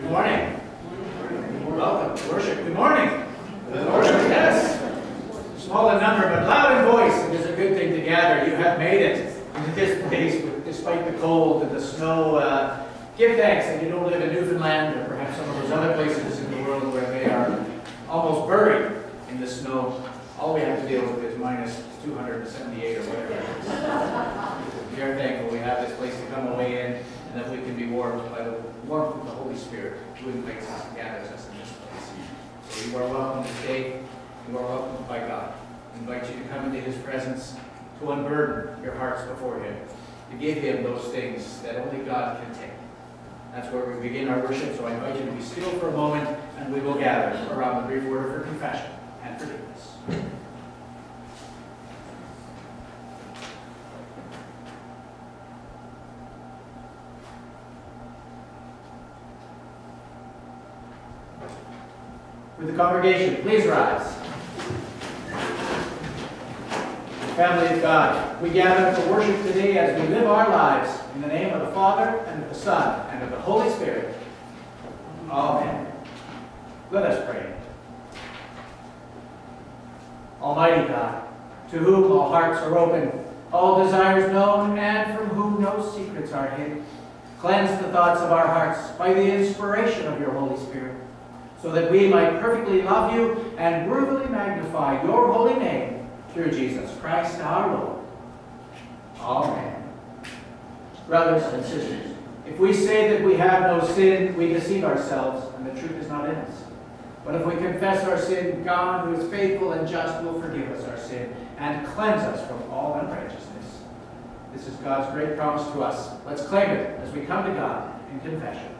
Good morning. Welcome to worship. Good morning. Good morning. Yes. Small in number, but loud in voice. It is a good thing to gather. You have made it into this place despite the cold and the snow. Uh, give thanks that you don't live in Newfoundland or perhaps some of those other places in the world where they are almost buried in the snow. All we have to deal with is minus 278 or whatever it is. We are thankful we have this place to come away in and that we can be warmed by the warmth of the Holy Spirit who invites us and gathers us in this place. So you are welcome to stay. You are welcome by God. I invite you to come into his presence to unburden your hearts before him, to give him those things that only God can take. That's where we begin our worship, so I invite you to be still for a moment, and we will gather around the brief word for confession and forgiveness. With the congregation, please rise. Family of God, we gather to worship today as we live our lives in the name of the Father, and of the Son, and of the Holy Spirit. Amen. Let us pray. Almighty God, to whom all hearts are open, all desires known, and from whom no secrets are hidden, cleanse the thoughts of our hearts by the inspiration of your Holy Spirit so that we might perfectly love you and worthily magnify your holy name through Jesus Christ our Lord. Amen. Brothers and sisters, if we say that we have no sin, we deceive ourselves, and the truth is not in us. But if we confess our sin, God, who is faithful and just, will forgive us our sin and cleanse us from all unrighteousness. This is God's great promise to us. Let's claim it as we come to God in confession.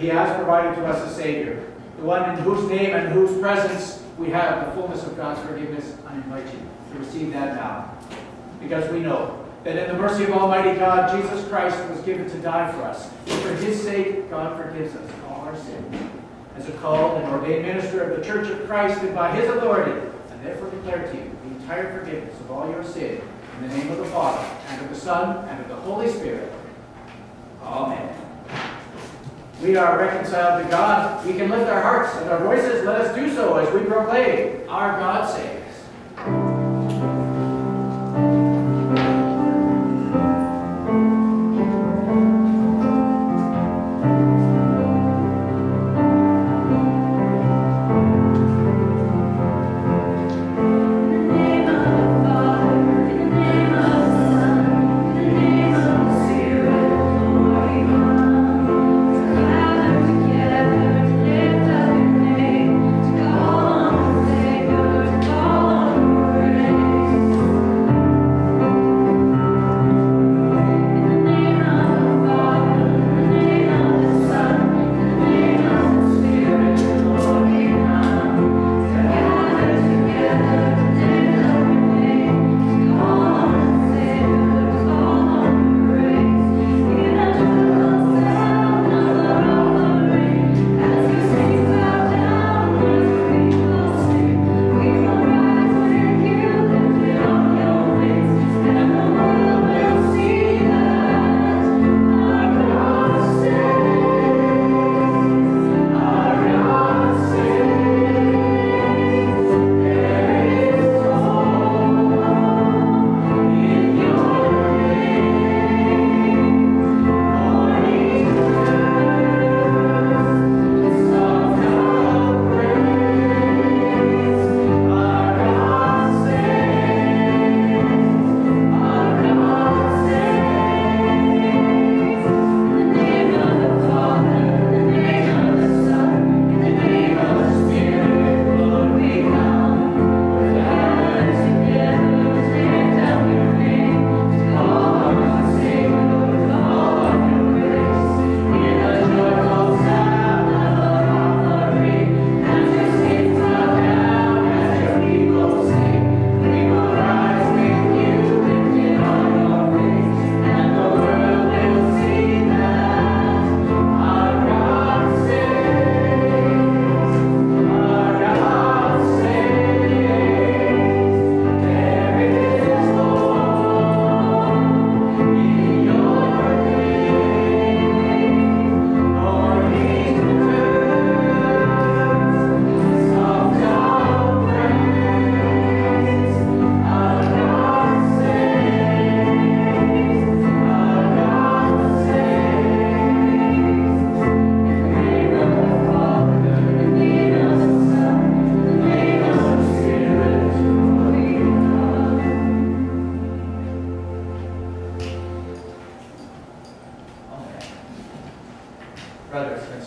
he has provided to us a Savior, the one in whose name and whose presence we have the fullness of God's forgiveness. I invite you to receive that now, because we know that in the mercy of Almighty God, Jesus Christ was given to die for us. And for his sake, God forgives us all our sins. As a called and ordained minister of the Church of Christ, and by his authority, I therefore declare to you the entire forgiveness of all your sin, in the name of the Father, and of the Son, and of the Holy Spirit. Amen. We are reconciled to God. We can lift our hearts and our voices. Let us do so as we proclaim, Our God saves.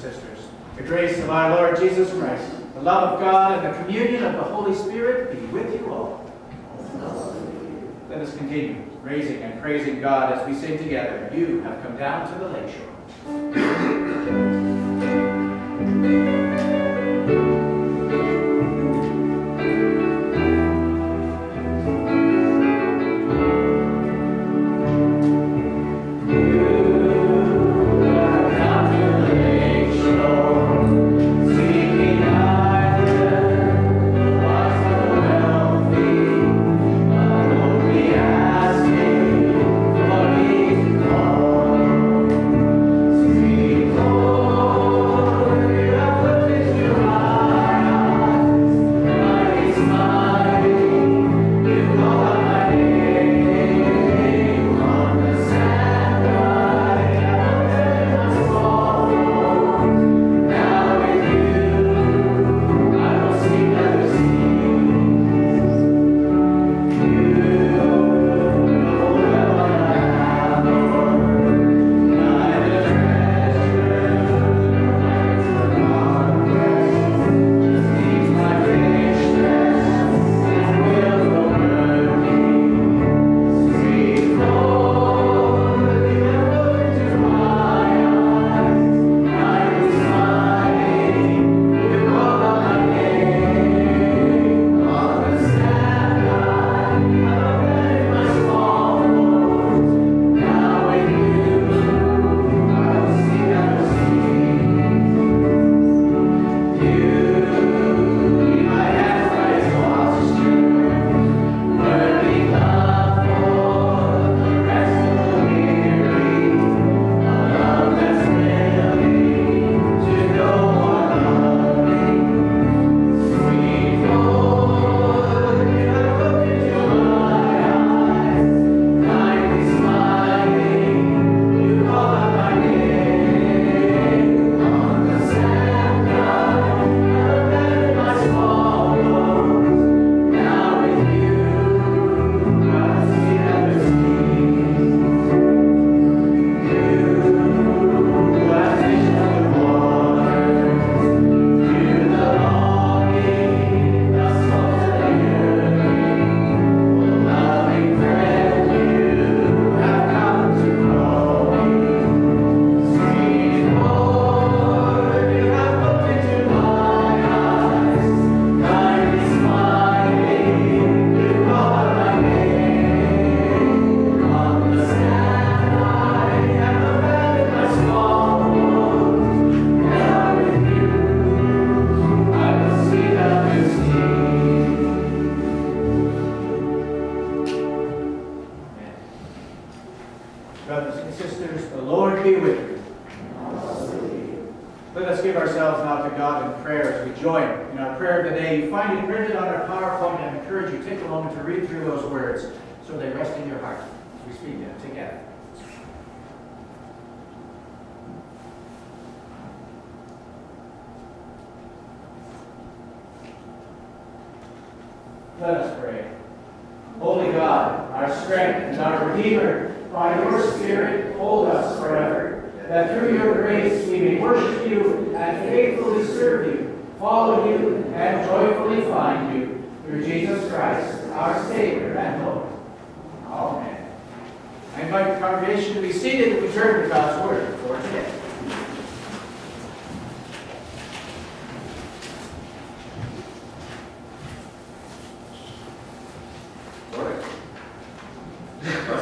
sisters. The grace of our Lord Jesus Christ, the love of God, and the communion of the Holy Spirit be with you all. Let us continue raising and praising God as we sing together, You have come down to the lakeshore.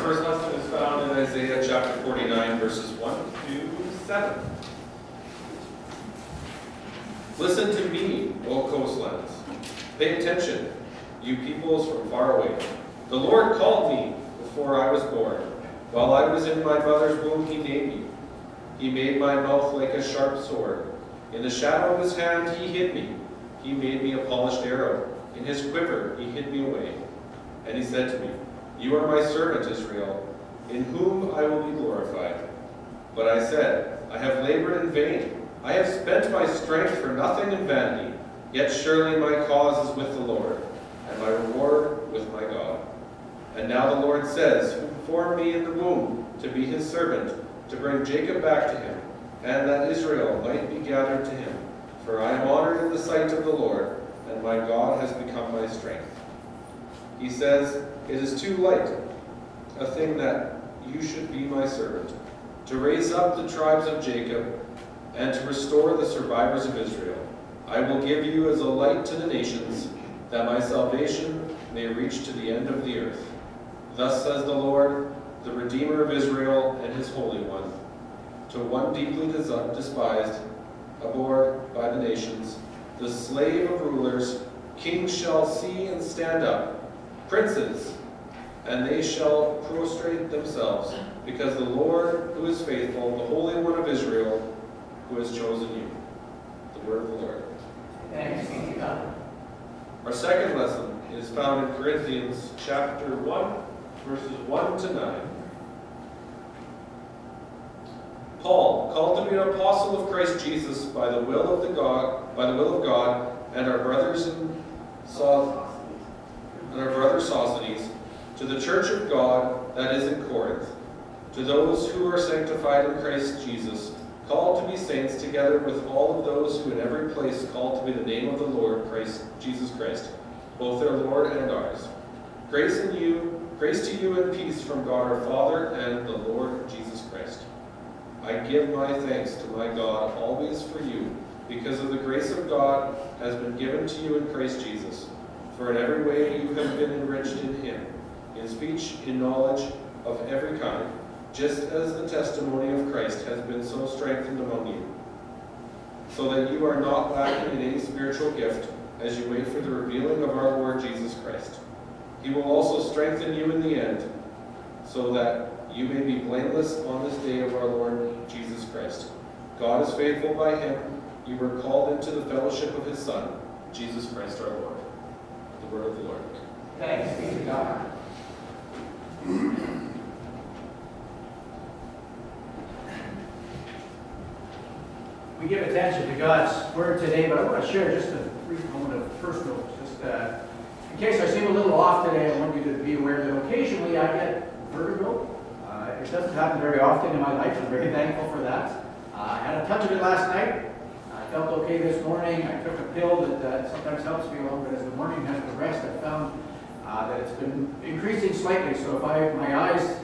First lesson is found in Isaiah chapter 49, verses 1 to 7. Listen to me, O coastlands. Pay attention, you peoples from far away. The Lord called me before I was born. While I was in my mother's womb, he made me. He made my mouth like a sharp sword. In the shadow of his hand, he hid me. He made me a polished arrow. In his quiver, he hid me away. And he said to me, You are my servant, Israel, in whom I will be glorified. But I said, I have labored in vain. I have spent my strength for nothing in vanity. Yet surely my cause is with the Lord, and my reward with my God. And now the Lord says, Who formed me in the womb to be his servant, to bring Jacob back to him, and that Israel might be gathered to him. For I am honored in the sight of the Lord, and my God has become my strength. He says, It is too light, a thing that you should be my servant, to raise up the tribes of Jacob, and to restore the survivors of Israel. I will give you as a light to the nations, that my salvation may reach to the end of the earth. Thus says the Lord, the Redeemer of Israel and his Holy One, to one deeply despised, abhorred by the nations, the slave of rulers, kings shall see and stand up, princes, and they shall prostrate themselves, because the Lord who is faithful, the Holy One of Israel, who has chosen you. The word of the Lord. Thanks be to God. Our second lesson is found in Corinthians chapter 1, verses 1 to 9. Paul, called to be an apostle of Christ Jesus by the will of the God, by the will of God, and our brothers in Saul, and our brother Sosthenes, to the church of God that is in Corinth, to those who are sanctified in Christ Jesus, called to be saints, together with all of those who in every place call to be the name of the Lord Christ Jesus Christ, both their Lord and ours. Grace in you, grace to you and peace from God our Father and the Lord Jesus Christ. I give my thanks to my God always for you, because of the grace of God has been given to you in Christ Jesus. For in every way you have been enriched in him, in speech, in knowledge of every kind, just as the testimony of Christ has been so strengthened among you, so that you are not lacking in any spiritual gift as you wait for the revealing of our Lord Jesus Christ. He will also strengthen you in the end, so that you may be blameless on this day of our Lord Jesus Christ. God is faithful by him. You were called into the fellowship of his Son, Jesus Christ our Lord. Word of the Lord. Thanks be to God. We give attention to God's word today, but I want to share just a brief moment of personal, just uh, in case I seem a little off today, I want you to be aware that occasionally I get vertigo. Uh, it doesn't happen very often in my life. I'm very thankful for that. Uh, I had a touch of it last night. I felt okay this morning. I took a pill that uh, sometimes helps me along, but as the morning has progressed, I found uh, that it's been increasing slightly. So if I my eyes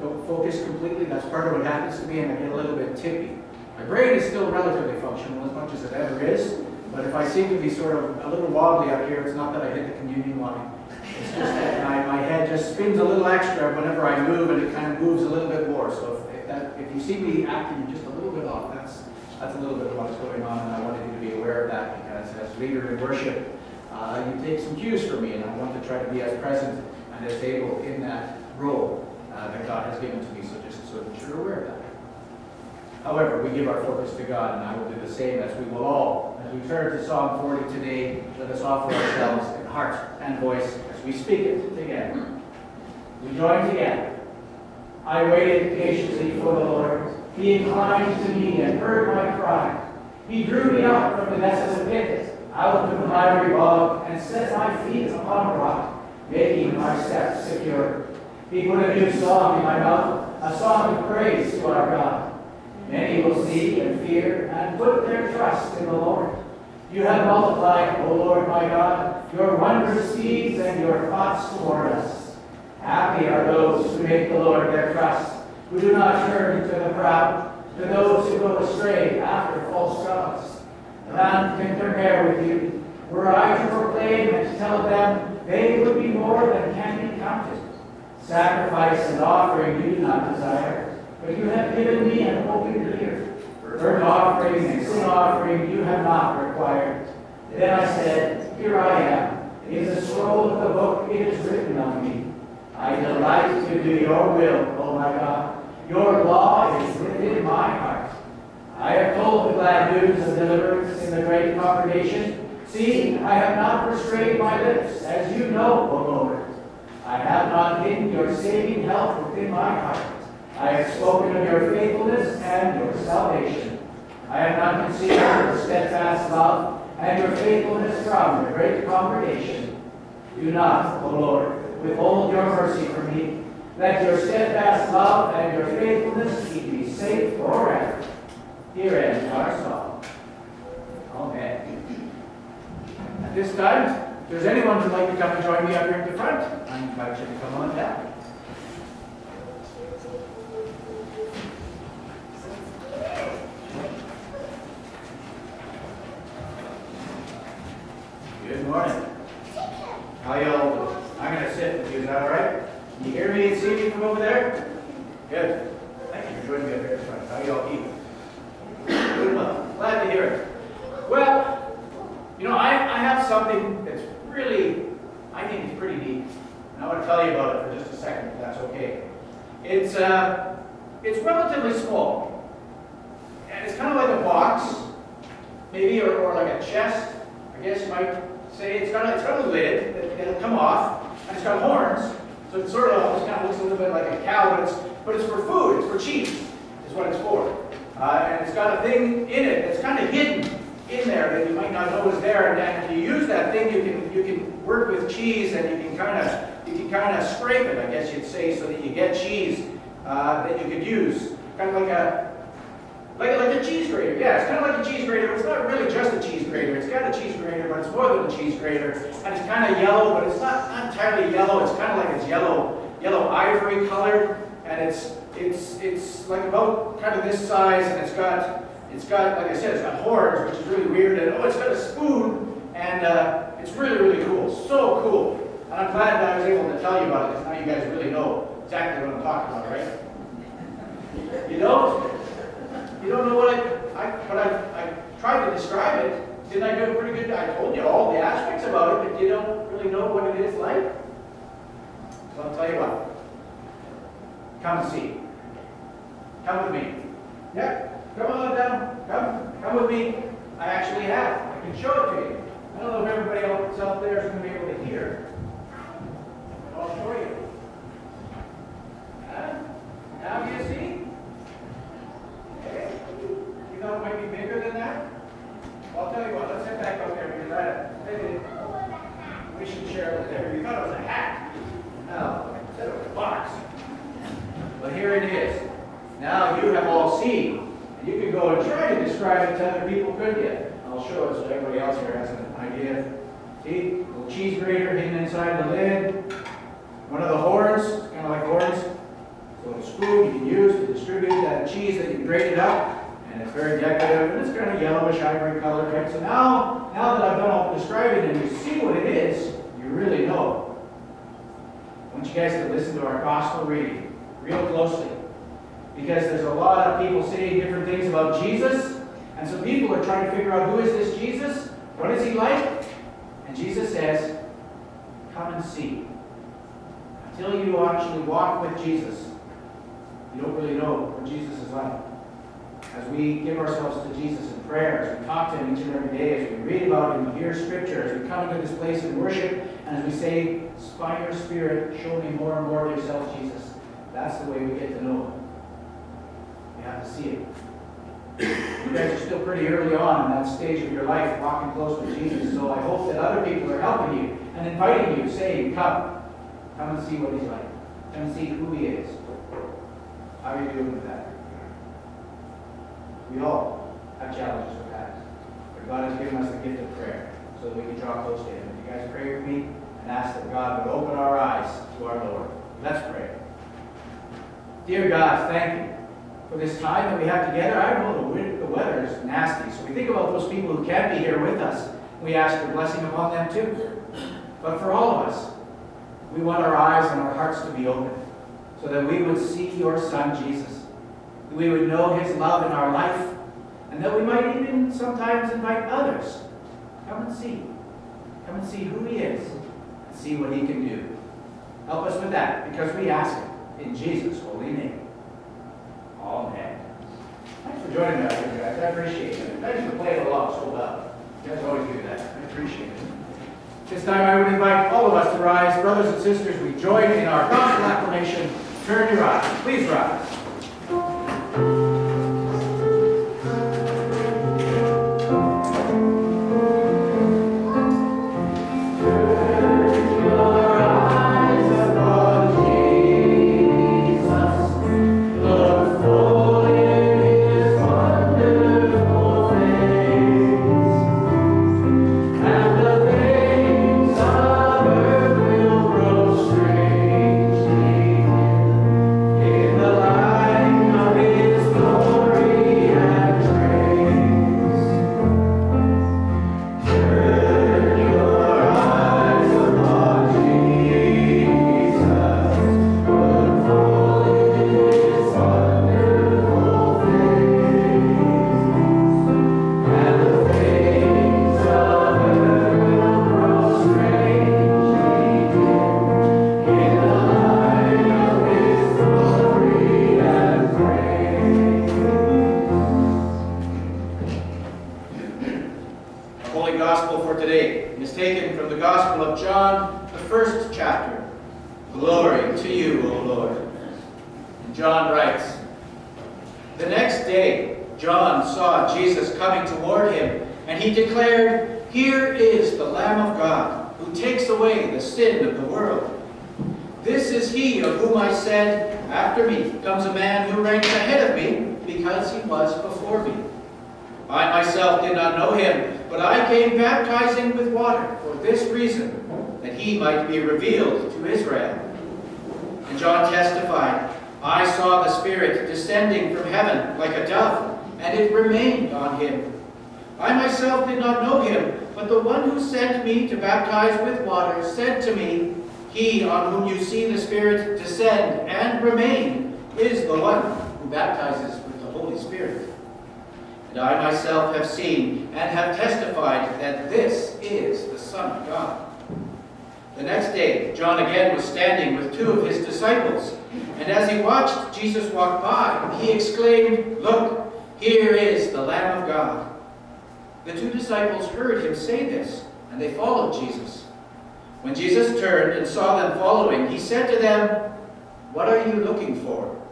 don't focus completely, that's part of what happens to me, and I get a little bit tippy. My brain is still relatively functional, as much as it ever is, but if I seem to be sort of a little wobbly out here, it's not that I hit the communion line. It's just that my, my head just spins a little extra whenever I move, and it kind of moves a little bit more. So if, if, that, if you see me acting just a little bit off, that's, a little bit of what's going on, and I wanted you to be aware of that, because as leader in worship, uh, you take some cues from me, and I want to try to be as present and as able in that role uh, that God has given to me, so just so that you're aware of that. However, we give our focus to God, and I will do the same as we will all. As we turn to Psalm 40 today, let us offer ourselves in heart and voice as we speak it together. We join together. I waited patiently for the Lord. He inclined to me and heard my cry. He drew me out from the desolate pit, out of the miry bog, and set my feet upon a rock, making my steps secure. He put a new song in my mouth, a song of praise to our God. Many will see and fear and put their trust in the Lord. You have multiplied, O Lord my God, your wondrous deeds and your thoughts toward us. Happy are those who make the Lord their trust, who do not turn to the proud, to those who go astray after false gods. None can compare with you. Were I to proclaim and to tell them, they would be more than can be counted. Sacrifice and offering you do not desire but you have given me an open ear. Burnt offering and sin offering you have not required. Then I said, Here I am. In the scroll of the book it is written of me. I delight to do your will, O my God. Your law is within my heart. I have told the glad news of deliverance in the great congregation. See, I have not restrained my lips, as you know, O Lord. I have not hidden your saving help within my heart. I have spoken of your faithfulness and your salvation. I have not concealed your steadfast love and your faithfulness from the great congregation. Do not, O Lord, withhold your mercy from me. Let your steadfast love and your faithfulness keep me safe forever. Here ends our song. Amen. At this time, if there's anyone who'd like to come and join me up here at the front, I invite you to come on down. Good morning. How y'all? I'm gonna sit with you, is that all right? Can you hear me and see me from over there? Good. Thank you for joining me up here at the front. How y'all keeping? Good well. Glad to hear it. Well, you know, I, I have something that's really, I think is pretty neat. And I want to tell you about it for just a second, if that's okay. It's, uh, it's relatively small. And it's kind of like a box, maybe, or, or like a chest. I guess you might say it's got a, it's got a lid that, that'll come off, and it's got horns. So it sort of almost kind of looks a little bit like a cow, but it's, but it's for food, it's for cheese, is what it's for. Uh, and it's got a thing in it that's kind of hidden in there that you might not know is there. And then if you use that thing, you can you can work with cheese and you can kind of you can kind of scrape it, I guess you'd say, so that you get cheese uh, that you could use, kind of like a like, like a cheese grater. Yeah, it's kind of like a cheese grater, it's not really just a cheese grater. It's got a cheese grater, but it's more than a cheese grater. And it's kind of yellow, but it's not, not entirely yellow. It's kind of like it's yellow, yellow ivory colored, and it's it's it's like about kind of this size, and it's got it's got like I said, it's got horns, which is really weird. And oh, it's got a spoon, and uh, it's really really cool, so cool. And I'm glad that I was able to tell you about it, because now you guys really know exactly what I'm talking about, right? You don't? You don't know what I, I but I, I tried to describe it. Didn't I do a pretty good? I told you all the aspects about it, but you don't really know what it is like. So I'll tell you what. Come see. Come with me. Yep. Come on down. Come. Come with me. I actually have. I can show it to you. I don't know if everybody else out there is going to be able to hear. But I'll show you. Huh? Now you see? You thought it might be bigger than that? I'll tell you what, let's head back up there because I, maybe we should share it there. You thought it was a hat. No, I said it was a box. But here it is. Now you have all seen. And you can go and try to describe it to other people, couldn't you? I'll show it so everybody else here has an idea. See, little cheese grater hidden inside the lid. One of the horns, kind of like horns. A spoon you can use to distribute that cheese that you grated up. And it's very decorative, and it's kind of yellowish ivory color, right? So now, now that I've done all describing and you see what it is, you really know. I want you guys to listen to our gospel reading real closely. Because there's a lot of people saying different things about Jesus, and so people are trying to figure out who is this Jesus? What is he like? And Jesus says, Come and see. Until you actually walk with Jesus, you don't really know what Jesus is like as we give ourselves to Jesus in prayer, as we talk to Him each and every day, as we read about Him, hear Scripture, as we come into this place in worship, and as we say, by your Spirit, show me more and more of yourself, Jesus. That's the way we get to know Him. We have to see it. You guys are still pretty early on in that stage of your life, walking close with Jesus, so I hope that other people are helping you and inviting you, saying, come, come and see what He's like. Come and see who He is. How are you doing with that? We all have challenges with that. But God has given us the gift of prayer so that we can draw close to Him. If you guys pray with me and ask that God would open our eyes to our Lord. Let's pray. Dear God, thank you for this time that we have together. I know the, weather is nasty, so we think about those people who can't be here with us. We ask for blessing upon them too. But for all of us, we want our eyes and our hearts to be open so that we would see your Son, Jesus that we would know his love in our life, and that we might even sometimes invite others. Come and see. Come and see who he is, and see what he can do. Help us with that, because we ask it in Jesus' holy name. Amen. Thanks for joining us, guys. I appreciate it. Thanks for playing along so well. You guys always do that. I appreciate it. This time I would invite all of us to rise. Brothers and sisters, we join in our gospel acclamation. Turn your eyes. Please rise. Baptizes with the Holy Spirit. And I myself have seen and have testified that this is the Son of God. The next day, John again was standing with two of his disciples. And as he watched Jesus walk by, he exclaimed, Look, here is the Lamb of God. The two disciples heard him say this, and they followed Jesus. When Jesus turned and saw them following, he said to them, What are you looking for?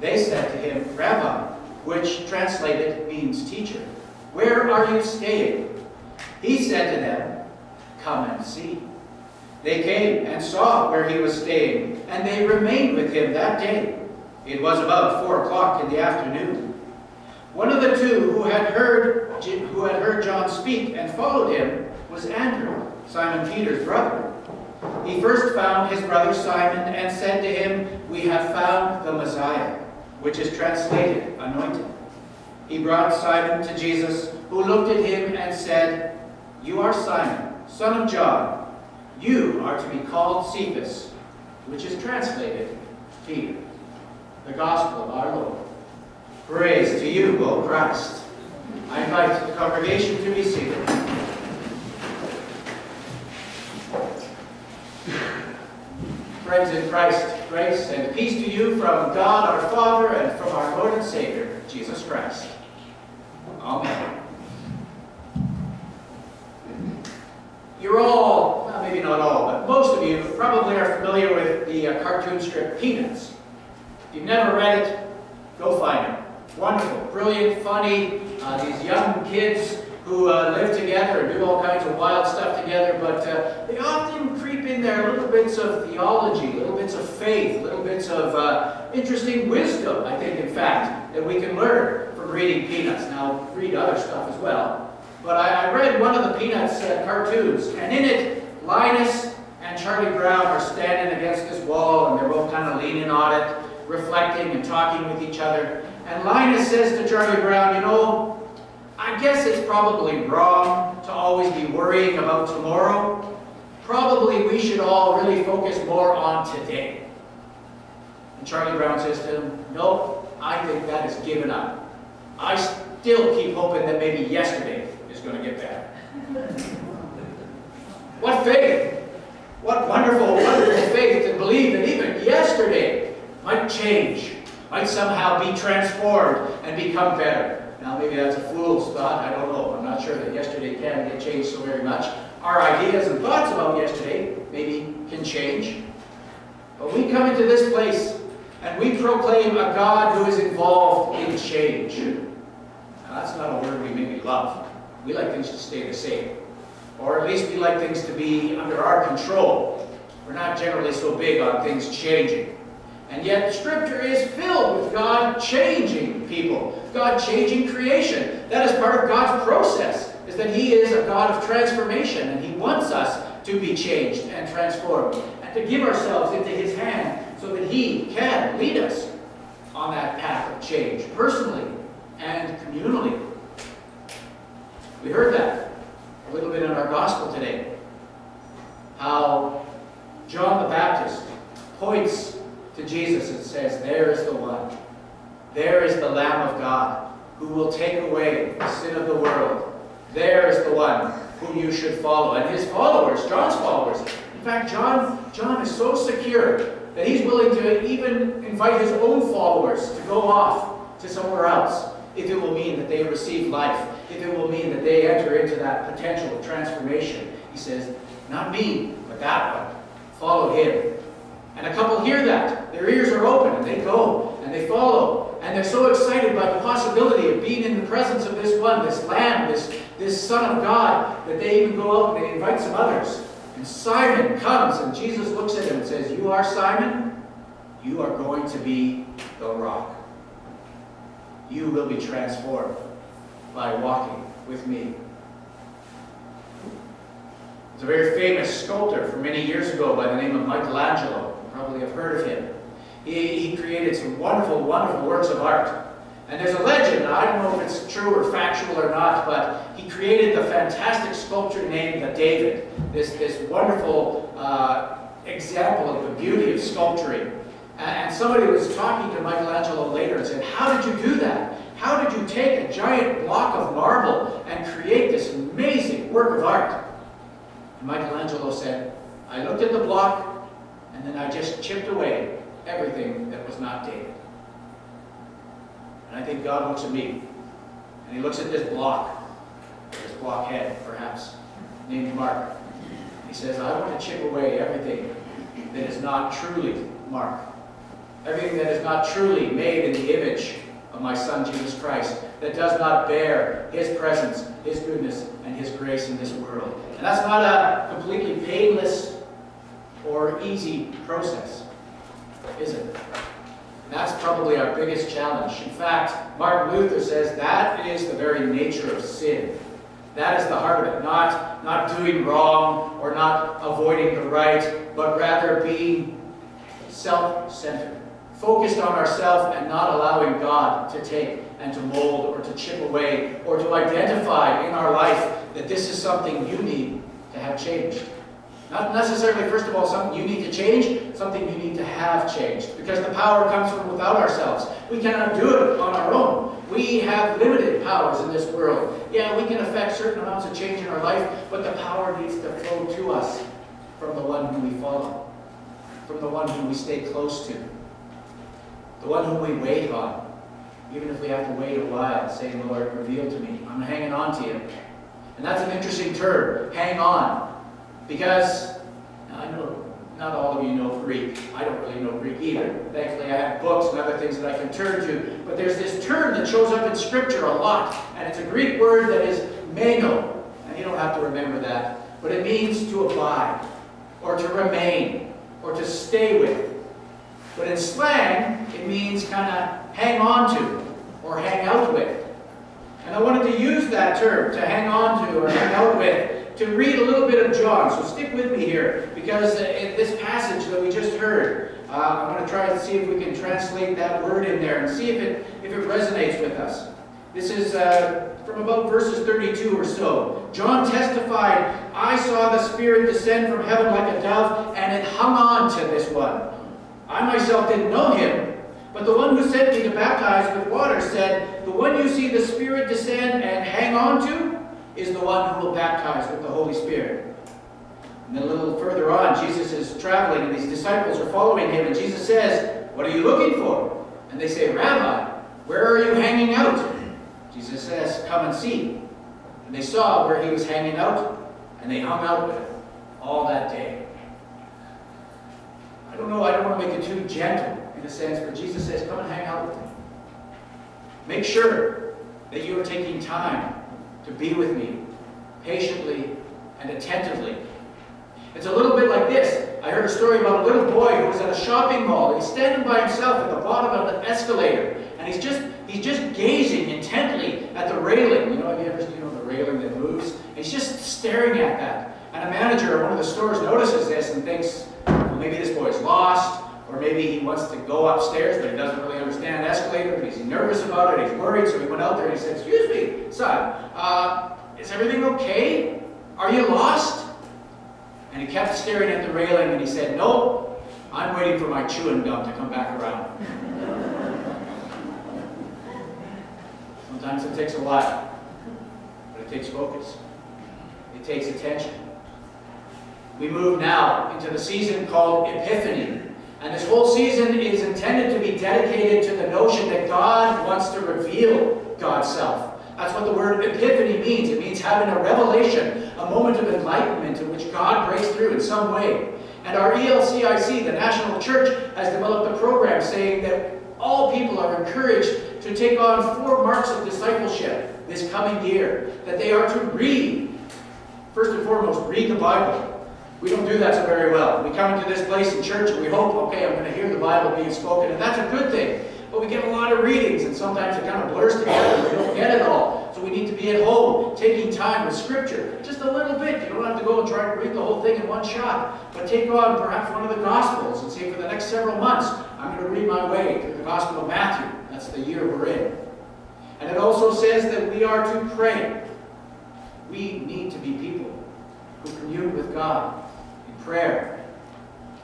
They said to him, Rabbi, which translated means teacher. Where are you staying? He said to them, Come and see. They came and saw where he was staying, and they remained with him that day. It was about four o'clock in the afternoon. One of the two who had heard who had heard John speak and followed him was Andrew, Simon Peter's brother. He first found his brother Simon and said to him, We have found the Messiah, which is translated anointed. He brought Simon to Jesus, who looked at him and said, You are Simon, son of John. You are to be called Cephas, which is translated Peter. The Gospel of our Lord. Praise to you, O Christ. I invite the congregation to be seated. Friends in Christ, grace and peace to you from God our Father and from our Lord and Savior, Jesus Christ. Amen. You're all, well, maybe not all, but most of you probably are familiar with the uh, cartoon strip Peanuts. If you've never read it, go find it. Wonderful, brilliant, funny, uh, these young kids who uh, live together and do all kinds of wild stuff together, but uh, they often creep in there little bits of theology, little bits of faith, little bits of uh, interesting wisdom, I think, in fact, that we can learn from reading Peanuts. Now, read other stuff as well. But I, I read one of the Peanuts uh, cartoons, and in it, Linus and Charlie Brown are standing against this wall, and they're both kind of leaning on it, reflecting and talking with each other. And Linus says to Charlie Brown, you know, I guess it's probably wrong to always be worrying about tomorrow. Probably we should all really focus more on today. And Charlie Brown says to him, no, I think that is given up. I still keep hoping that maybe yesterday is going to get better. what faith! What wonderful, wonderful faith to believe that even yesterday might change, might somehow be transformed and become better. Now maybe that's a fool's thought, I don't know. I'm not sure that yesterday can get changed so very much. Our ideas and thoughts about yesterday maybe can change. But we come into this place and we proclaim a God who is involved in change. Now that's not a word we maybe love. We like things to stay the same. Or at least we like things to be under our control. We're not generally so big on things changing. And yet Scripture is filled with God changing people, God changing creation. That is part of God's process, is that He is a God of transformation, and He wants us to be changed and transformed, and to give ourselves into His hand so that He can lead us on that path of change, personally and communally. We heard that a little bit in our gospel today. How John the Baptist points to Jesus and says, There is the one. There is the Lamb of God who will take away the sin of the world. There is the one whom you should follow. And his followers, John's followers, in fact, John, John is so secure that he's willing to even invite his own followers to go off to somewhere else if it will mean that they receive life, if it will mean that they enter into that potential transformation. He says, not me, but that one. Follow him. And a couple hear that. Their ears are open and they go and they follow. And they're so excited by the possibility of being in the presence of this one, this Lamb, this, this Son of God, that they even go out and they invite some others. And Simon comes and Jesus looks at him and says, You are Simon? You are going to be the rock. You will be transformed by walking with me. There's a very famous sculptor from many years ago by the name of Michelangelo. Probably have heard of him. He, he created some wonderful, wonderful works of art. And there's a legend, I don't know if it's true or factual or not, but he created the fantastic sculpture named the David, this, this wonderful uh, example of the beauty of sculpturing. And somebody was talking to Michelangelo later and said, how did you do that? How did you take a giant block of marble and create this amazing work of art? And Michelangelo said, I looked at the block and then I just chipped away everything that was not David. And I think God looks at me and he looks at this block, this blockhead perhaps, named Mark. He says, I want to chip away everything that is not truly Mark. Everything that is not truly made in the image of my Son Jesus Christ, that does not bear His presence, His goodness, and His grace in this world. And that's not a completely painless or easy process, is it? And that's probably our biggest challenge. In fact, Martin Luther says that is the very nature of sin. That is the heart of it. Not, not doing wrong or not avoiding the right, but rather being self-centered focused on ourselves and not allowing God to take and to mold or to chip away or to identify in our life that this is something you need to have changed. Not necessarily, first of all, something you need to change, something you need to have changed. Because the power comes from without ourselves. We cannot do it on our own. We have limited powers in this world. Yeah, we can affect certain amounts of change in our life, but the power needs to flow to us from the one whom we follow, from the one whom we stay close to the one whom we wait on, even if we have to wait a while, saying, Lord, reveal to me. I'm hanging on to you. And that's an interesting term, hang on. Because I know not all of you know Greek. I don't really know Greek either. Thankfully, I have books and other things that I can turn to. But there's this term that shows up in Scripture a lot. And it's a Greek word that is meno. And you don't have to remember that. But it means to abide, or to remain, or to stay with. But in slang, it means kind of hang on to or hang out with. And I wanted to use that term, to hang on to or hang out with, to read a little bit of John. So stick with me here, because in this passage that we just heard, uh, I'm going to try and see if we can translate that word in there and see if it, if it resonates with us. This is uh, from about verses 32 or so. John testified, I saw the Spirit descend from heaven like a dove, and it hung on to this one. I myself didn't know him, but the one who sent me to baptize with water said, The one you see the Spirit descend and hang on to is the one who will baptize with the Holy Spirit. And then a little further on, Jesus is traveling and these disciples are following him, and Jesus says, What are you looking for? And they say, Rabbi, where are you hanging out? Jesus says, Come and see. And they saw where he was hanging out, and they hung out with him all that day. I don't know, I don't want to make it too gentle in a sense, but Jesus says, come and hang out with me. Make sure that you are taking time to be with me patiently and attentively. It's a little bit like this. I heard a story about a little boy who was at a shopping mall. He's standing by himself at the bottom of an escalator, and he's just he's just gazing intently at the railing. You know, have you ever you know the railing that moves? He's just staring at that. And a manager at one of the stores notices this and thinks, maybe he wants to go upstairs, but he doesn't really understand escalator, he's nervous about it, he's worried, so he went out there and he said, excuse me, son, uh, is everything okay? Are you lost? And he kept staring at the railing and he said, no, I'm waiting for my chewing gum to come back around. Sometimes it takes a while, but it takes focus. It takes attention. We move now into the season called Epiphany. And this whole season is intended to be dedicated to the notion that God wants to reveal God's self. That's what the word epiphany means. It means having a revelation, a moment of enlightenment in which God breaks through in some way. And our ELCIC, the national church, has developed a program saying that all people are encouraged to take on four marks of discipleship this coming year. That they are to read, first and foremost, read the Bible. We don't do that so very well. We come into this place in church and we hope, okay, I'm going to hear the Bible being spoken, and that's a good thing. But we get a lot of readings, and sometimes it kind of blurs together. We don't get it all. So we need to be at home, taking time with Scripture. Just a little bit. You don't have to go and try to read the whole thing in one shot. But take on perhaps one of the Gospels and say, for the next several months, I'm going to read my way through the Gospel of Matthew. That's the year we're in. And it also says that we are to pray. We need to be people who commune with God prayer.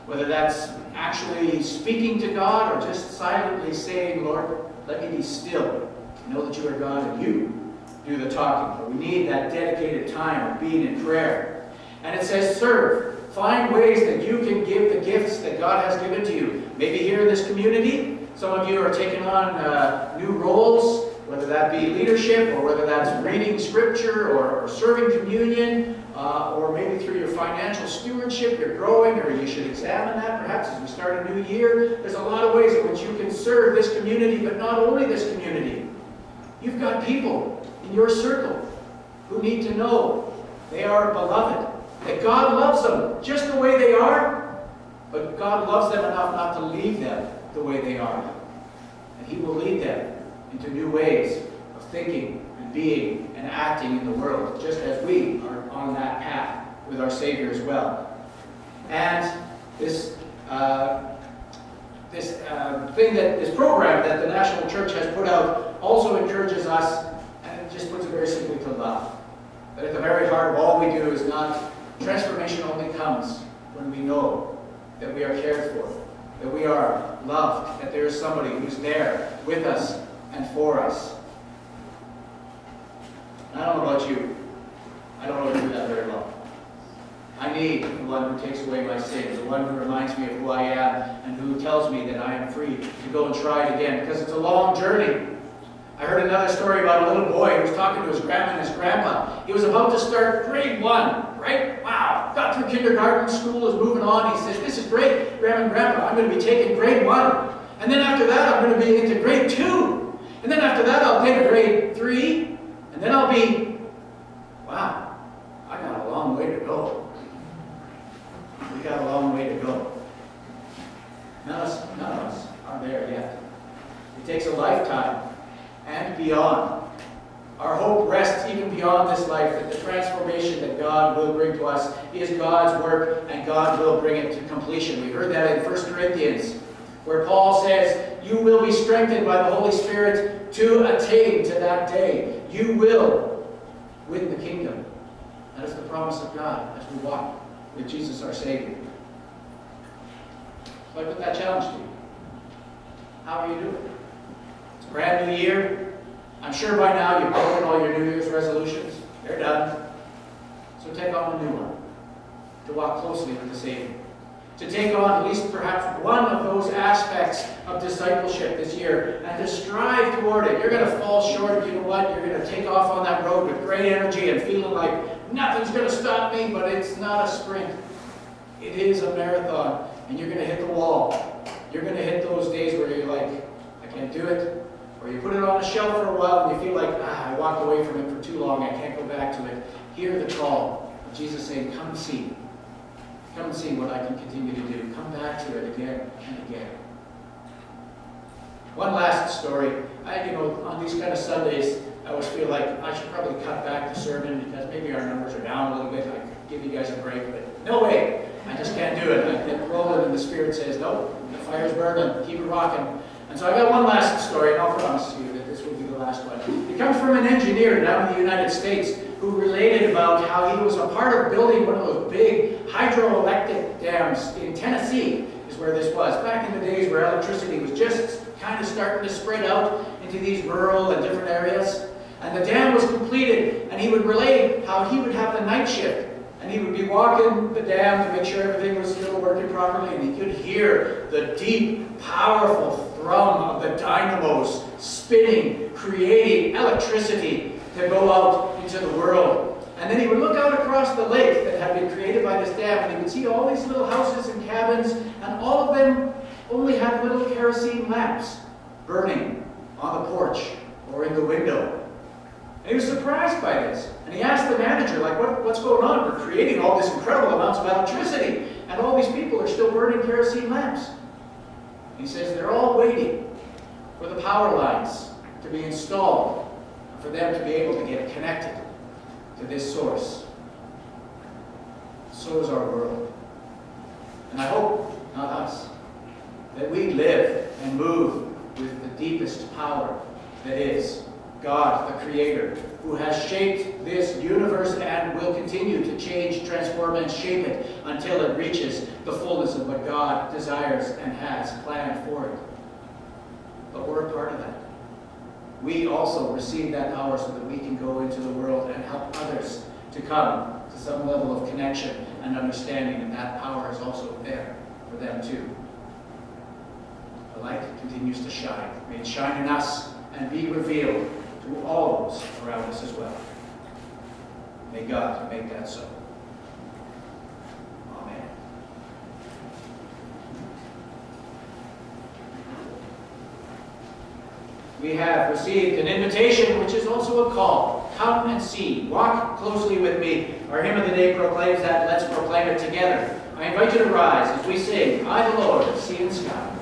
Whether that's actually speaking to God or just silently saying, Lord, let me be still. Know that you are God and you do the talking. But we need that dedicated time of being in prayer. And it says, serve. Find ways that you can give the gifts that God has given to you. Maybe here in this community, some of you are taking on uh, new roles, whether that be leadership or whether that's reading scripture or, or serving communion uh, or maybe through your financial stewardship, you're growing, or you should examine that perhaps as we start a new year. There's a lot of ways in which you can serve this community, but not only this community. You've got people in your circle who need to know they are beloved, that God loves them just the way they are, but God loves them enough not to leave them the way they are. And He will lead them into new ways of thinking and being and acting in the world, just as we on that path with our Savior as well. And this uh, this uh, thing that this program that the National Church has put out also encourages us, and it just puts it very simply to love. That at the very heart of all we do is not transformation only comes when we know that we are cared for, that we are loved, that there is somebody who's there with us and for us. I don't know about you. I don't to do that very well. I need the one who takes away my sins, the one who reminds me of who I am, and who tells me that I am free to go and try it again, because it's a long journey. I heard another story about a little boy who was talking to his grandma and his grandpa. He was about to start grade one, right? Wow, got through kindergarten, school is moving on. He says, this is great, grandma and grandpa, I'm going to be taking grade one. And then after that, I'm going to be into grade two. And then after that, I'll take grade three. And then I'll be, wow, I got a long way to go. We got a long way to go. None of us, none of us are there yet. It takes a lifetime and beyond. Our hope rests even beyond this life, that the transformation that God will bring to us is God's work, and God will bring it to completion. We heard that in 1 Corinthians, where Paul says, You will be strengthened by the Holy Spirit to attain to that day. You will win the kingdom. That is the promise of God as we walk with Jesus our Savior. So I put that challenge to you. How are you doing? It's a brand new year. I'm sure by now you've broken all your New Year's resolutions. They're done. So take on a new one. To walk closely with the Savior. To take on at least perhaps one of those aspects of discipleship this year and to strive toward it. You're going to fall short. You know what? You're going to take off on that road with great energy and feeling like nothing's going to stop me, but it's not a sprint. It is a marathon, and you're going to hit the wall. You're going to hit those days where you're like, I can't do it. Or you put it on a shelf for a while and you feel like, ah, I walked away from it for too long. I can't go back to it. Hear the call of Jesus saying, come see. Come and see what I can continue to do. Come back to it again and again. One last story. I, you know, on these kind of Sundays, I always feel like I should probably cut back the sermon because maybe our numbers are down a little bit. I could give you guys a break, but no way. I just can't do it. I get rolling and the Spirit says, no, the fire's burning. Keep it rocking. And so I got one last story, and I'll promise you that this will be the last one. It comes from an engineer down in the United States who related about how he was a part of building one of those big hydroelectric dams in Tennessee, is where this was. Back in the days where electricity was just kind of starting to spread out into these rural and different areas. And the dam was completed, and he would relate how he would have the night shift. And he would be walking the dam to make sure everything was still working properly, and he could hear the deep, powerful thrum of the dynamos spinning, creating electricity to go out into the world. And then he would look out across the lake that had been created by this dam, and he would see all these little houses and cabins, and all of them only had little kerosene lamps burning on the porch or in the window. And he was surprised by this. And he asked the manager, like, what, what's going on? We're creating all this incredible amounts of electricity, and all these people are still burning kerosene lamps. He says they're all waiting for the power lines to be installed, for them to be able to get connected to this source. So is our world. And I hope, not us, that we live and move with the deepest power that is God, the Creator, who has shaped this universe and will continue to change, transform, and shape it until it reaches the fullness of what God desires and has planned for it. But we're a part of that. We also receive that power so that we can go into the world and help others to come to some level of connection and understanding, and that power is also there for them too. The light continues to shine. May it shine in us and be revealed to all those around us as well. May God make that so. Amen. We have received an invitation, which is also a call. Come and see. Walk closely with me. Our hymn of the day proclaims that. Let's proclaim it together. I invite you to rise as we sing, I the Lord, sea and sky.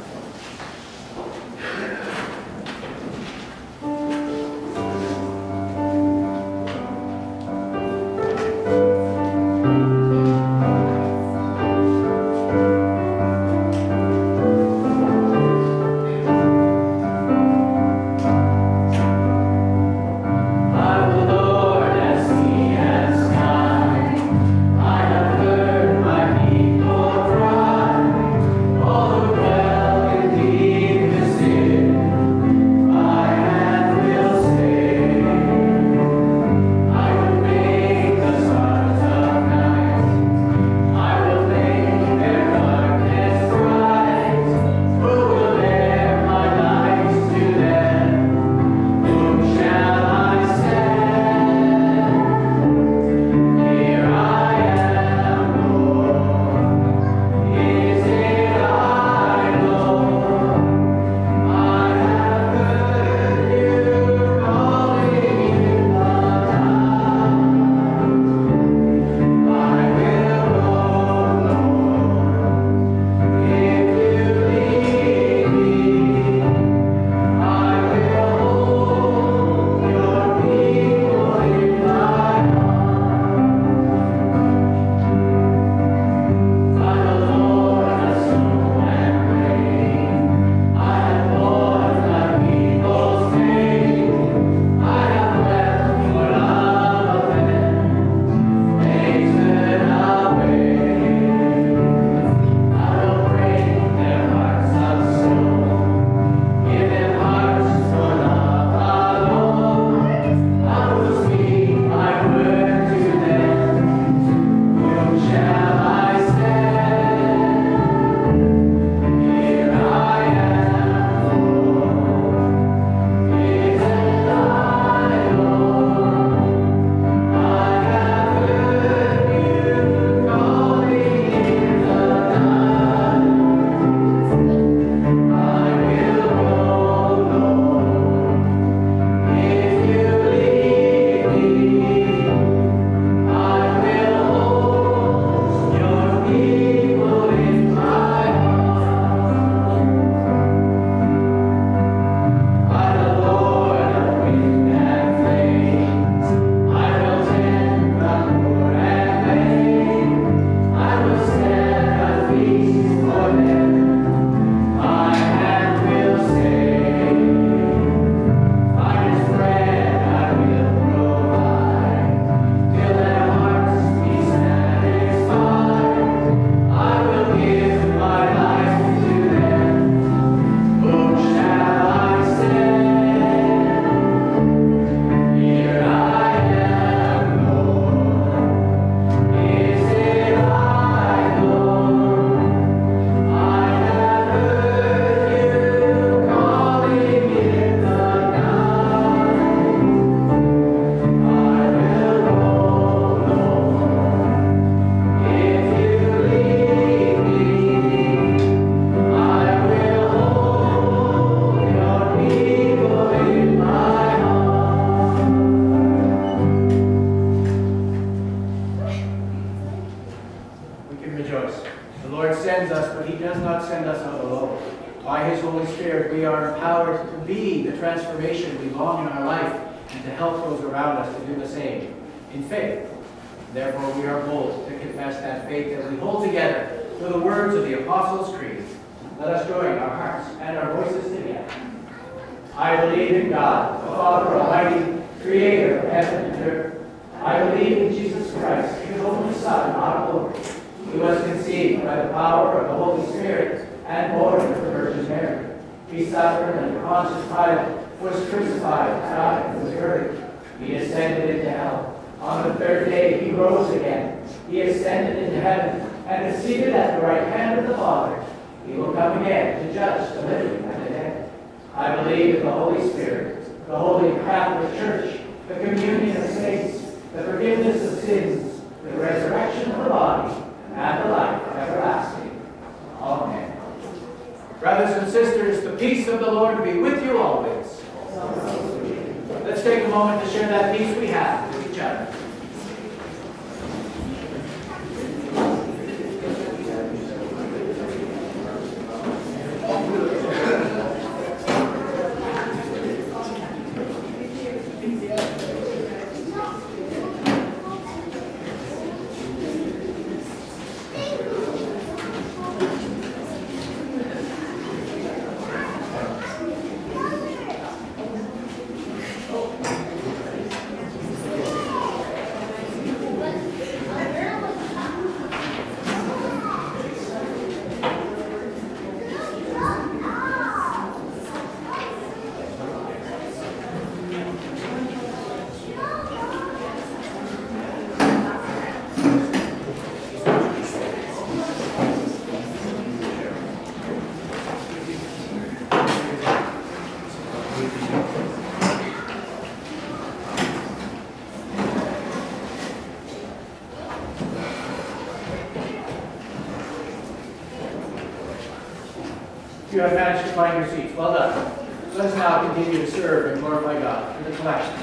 You have managed to find your seats. Well done. Let us now continue to serve and glorify God in the collection.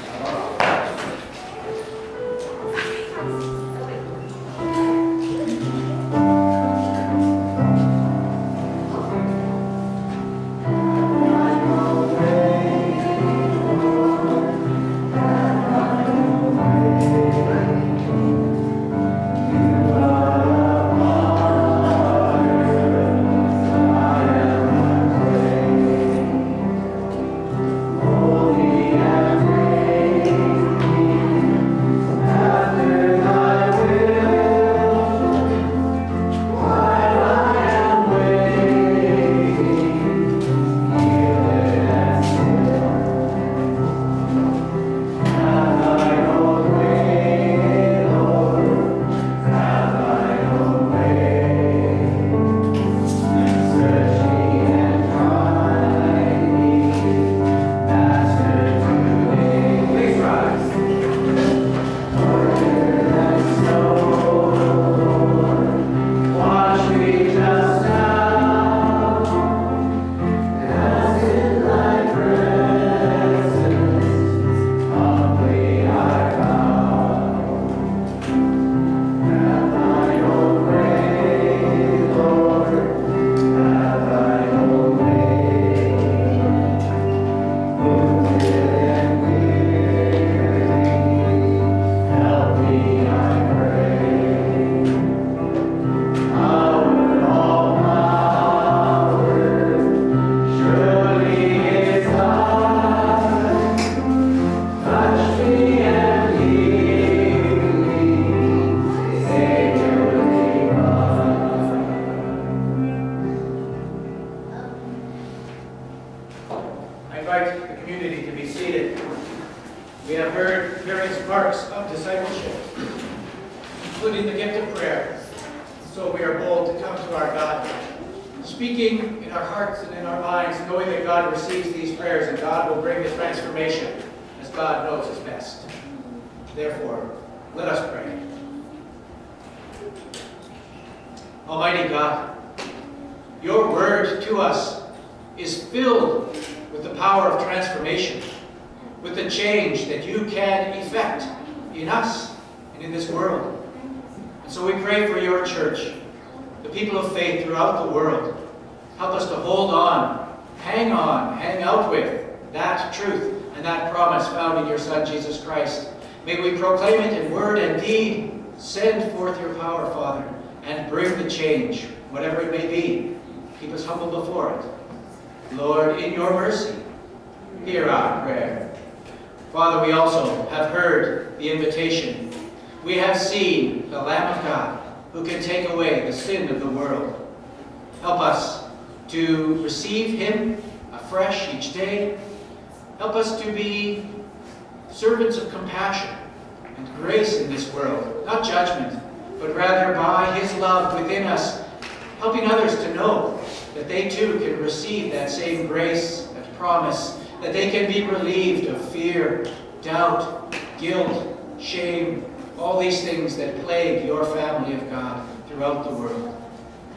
Grace, that promise, that they can be relieved of fear, doubt, guilt, shame, all these things that plague your family of God throughout the world.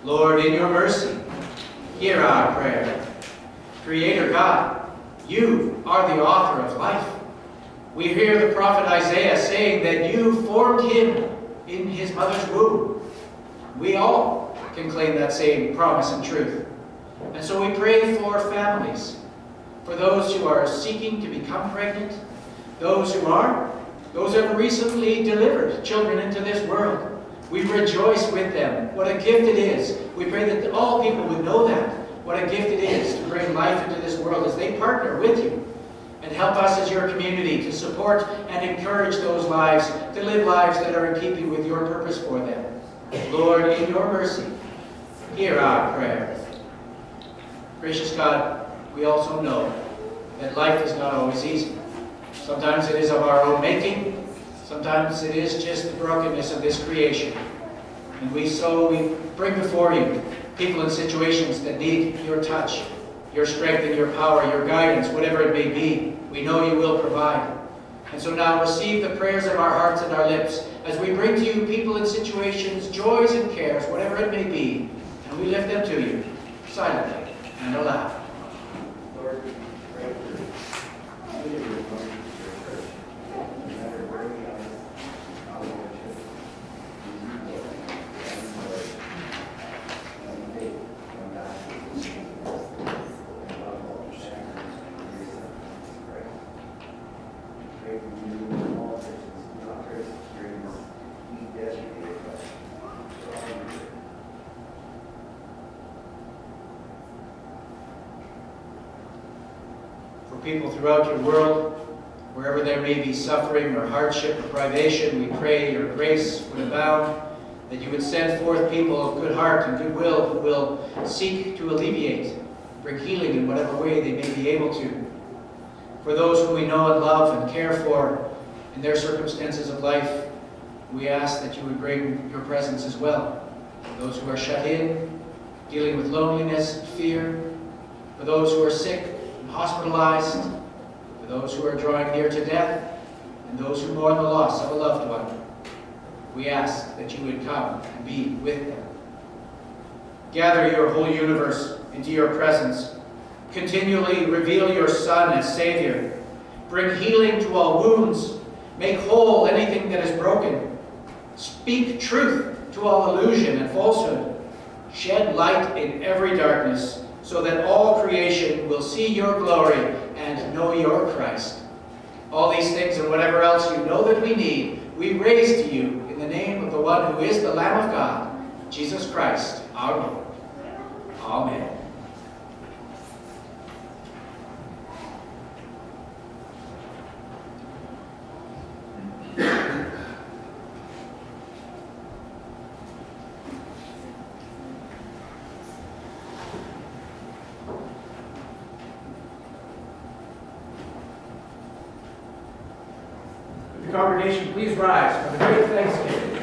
Lord, in your mercy, hear our prayer. Creator God, you are the author of life. We hear the prophet Isaiah saying that you formed him in his mother's womb. We all can claim that same promise and truth. And so we pray for families, for those who are seeking to become pregnant, those who are, those who have recently delivered children into this world. We rejoice with them. What a gift it is. We pray that all people would know that. What a gift it is to bring life into this world as they partner with you and help us as your community to support and encourage those lives to live lives that are in keeping with your purpose for them. Lord, in your mercy, hear our prayer. Gracious God, we also know that life is not always easy. Sometimes it is of our own making. Sometimes it is just the brokenness of this creation. And we so we bring before you people in situations that need your touch, your strength and your power, your guidance, whatever it may be. We know you will provide. And so now receive the prayers of our hearts and our lips as we bring to you people in situations, joys and cares, whatever it may be, and we lift them to you silently and aloud. Lord, we pray for leading your voice to your church. No matter where we are, how we worship, you know, and Lord, and faith, and God, and love all the sacraments and grace of Jesus Christ. Pray for you and all Christians, not Christians, experience, be dedicated, but for all your good. For people throughout your world, wherever there may be suffering or hardship or privation, we pray your grace would abound, that you would send forth people of good heart and goodwill who will seek to alleviate, bring healing in whatever way they may be able to. For those whom we know and love and care for in their circumstances of life, we ask that you would bring your presence as well. For those who are shut in, dealing with loneliness and fear, for those who are sick and hospitalized, for those who are drawing near to death, and those who mourn the loss of a loved one. We ask that you would come and be with them. Gather your whole universe into your presence. Continually reveal your Son as Savior. Bring healing to all wounds. Make whole anything that is broken. Speak truth to all illusion and falsehood. Shed light in every darkness so that all creation will see your glory and know your Christ. All these things and whatever else you know that we need, we raise to you in the name of the one who is the Lamb of God, Jesus Christ, our Lord. Amen. Would the congregation please rise for the great thanksgiving.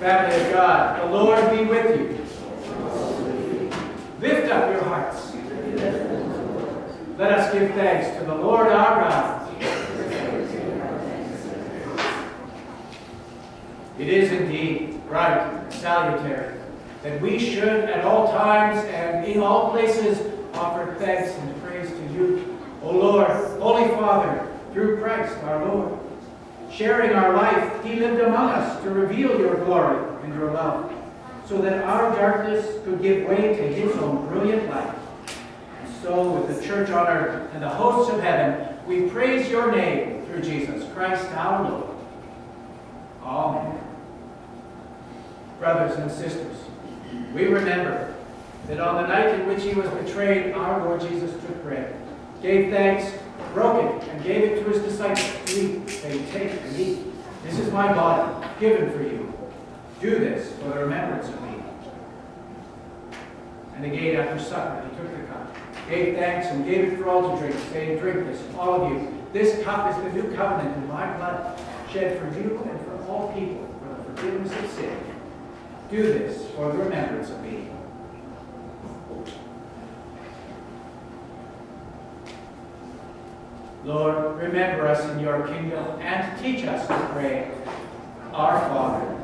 Family of God, the Lord with you. Lift up your hearts. Let us give thanks to the Lord our God. It is indeed right and salutary that we should at all times and in all places offer thanks and praise to you, O Lord, Holy Father, through Christ our Lord. Sharing our life, he lived among us to reveal your glory and your love, so that our darkness could give way to his own brilliant light. And so, with the church on earth and the hosts of heaven, we praise your name through Jesus Christ our Lord. Amen. Brothers and sisters, we remember that on the night in which he was betrayed, our Lord Jesus took bread, gave thanks, broke it, and gave it to his disciples eat, saying, Take and eat. This is my body, given for you. Do this for the remembrance of me. And again, after supper, he took the cup, gave thanks, and gave it for all to drink, saying, Drink this, all of you. This cup is the new covenant in my blood, shed for you and for all people for the forgiveness of sin. Do this for the remembrance of me. Lord, remember us in your kingdom and teach us to pray. Our Father,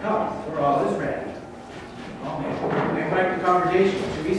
Come, for all is ready. Amen. I invite the congregation to be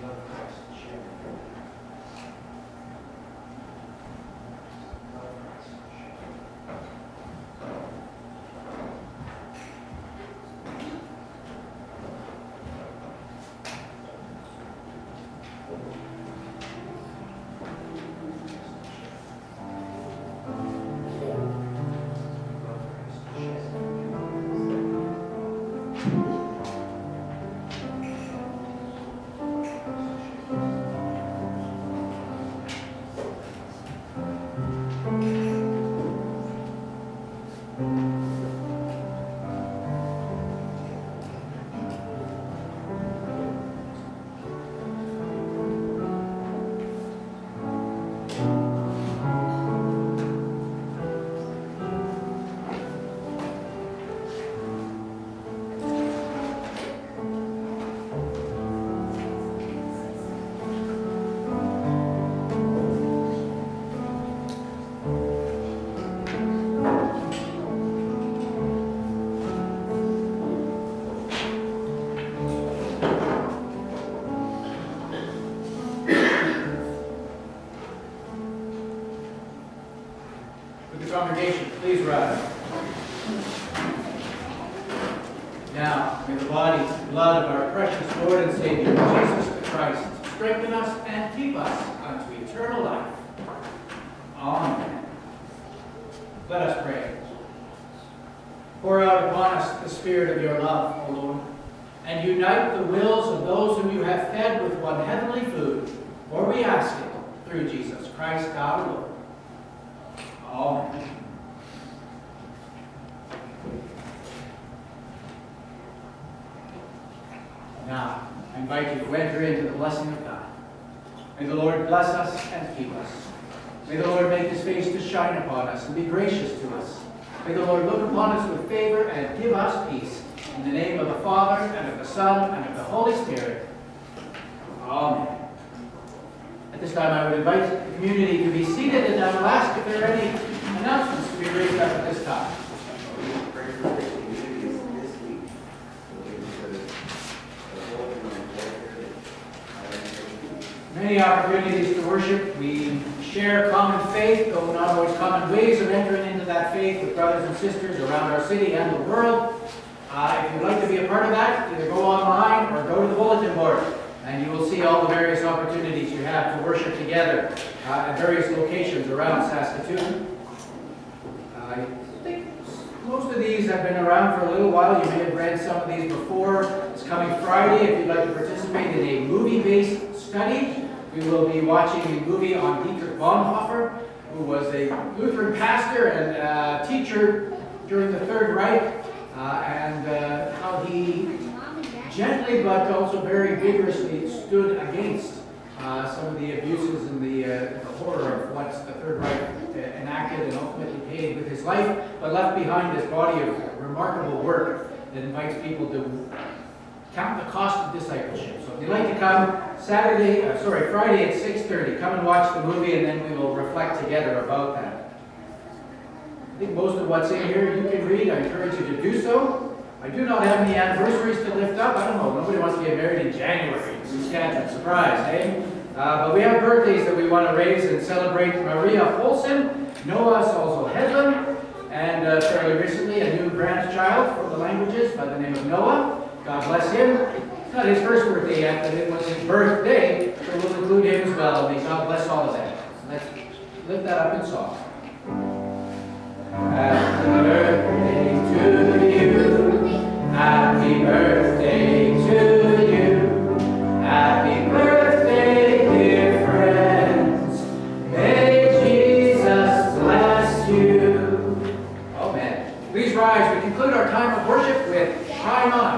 Love congregation please rise? Now, may the body and blood of our precious Lord and Savior, Jesus Christ, strengthen us and keep us unto eternal life. Amen. Let us pray. Pour out upon us the spirit of your love, O Lord, and unite the wills of those whom you have fed with one heavenly food, for we ask it through Jesus Christ our Lord. Amen. Now, I invite you to enter into the blessing of God. May the Lord bless us and keep us. May the Lord make his face to shine upon us and be gracious to us. May the Lord look upon us with favor and give us peace. In the name of the Father, and of the Son, and of the Holy Spirit. Amen. At this time, I would invite the community to be seated, and I will ask if there are any announcements to be raised up at this time. Many opportunities to worship. We share common faith, though not always common ways of entering into that faith with brothers and sisters around our city and the world. Uh, if you'd like to be a part of that, either go online or go to the bulletin board, and you will see all the various opportunities you have to worship together uh, at various locations around Saskatoon. I think most of these have been around for a little while. You may have read some of these before. It's coming Friday. If you'd like to participate in a movie-based study, we will be watching a movie on Dietrich Bonhoeffer, who was a Lutheran pastor and uh, teacher during the Third Reich, uh, and uh, how he gently but also very vigorously stood against uh, some of the abuses and the, uh, the horror of what the Third Reich uh, enacted and ultimately paid with his life, but left behind this body of remarkable work that invites people to count the cost of discipleship. So if you'd like to come Saturday, uh, sorry, Friday at 6.30, come and watch the movie and then we will reflect together about that. I think most of what's in here you can read. I encourage you to do so. I do not have any anniversaries to lift up. I don't know. Nobody wants to get married in January. Saskatchewan. Surprise, eh? Uh, but we have birthdays that we want to raise and celebrate. Maria Folsom, Noah Salzo Hedlund, and uh, fairly recently a new grandchild from the languages by the name of Noah. God bless him. It's not his first birthday yet, but it was his birthday, so we'll include him as well. May God bless all of them. Let's lift that up in song. Happy birthday to you. With Shine